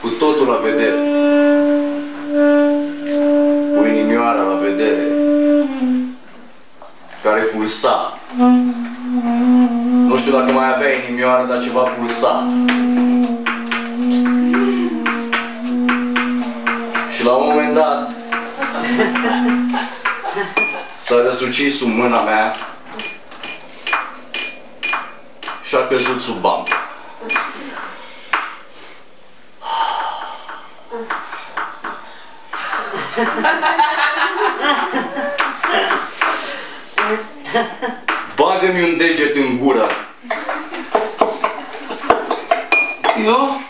Cu totul la vedere. Cu inimioara la vedere. Care pulsa. Nu știu dacă mai avea inimioară, dar ceva pulsa. Și la un moment dat s-a răsucit sub mâna mea și a căzut sub bancă. Bagă-mi un deget în gură. Eu?